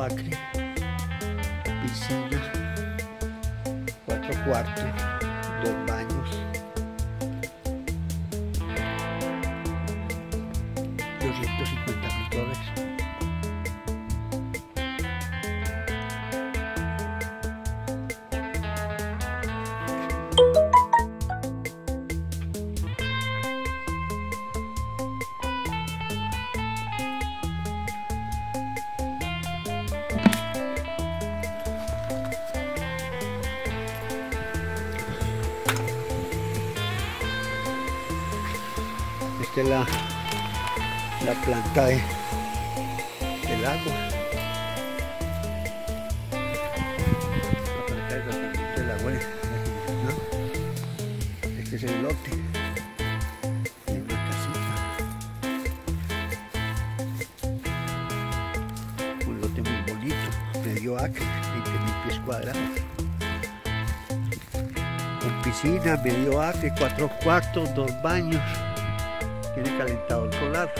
acre, piscina, cuatro cuartos, dos baños, 250 Es la, la planta de, del agua. La planta de tratamiento del agua. ¿no? Este es el lote. Y una casita. Un lote muy bonito, medio acre, 20 mil pies cuadrados. Piscina, medio acre, cuatro cuartos, dos baños tiene calentador solar.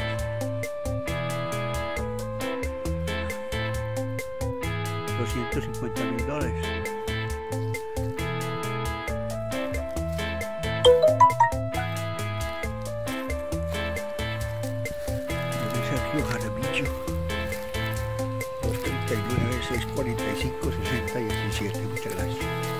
Doscientos cincuenta mil dólares. Sergio Jaramillo. 239 645 68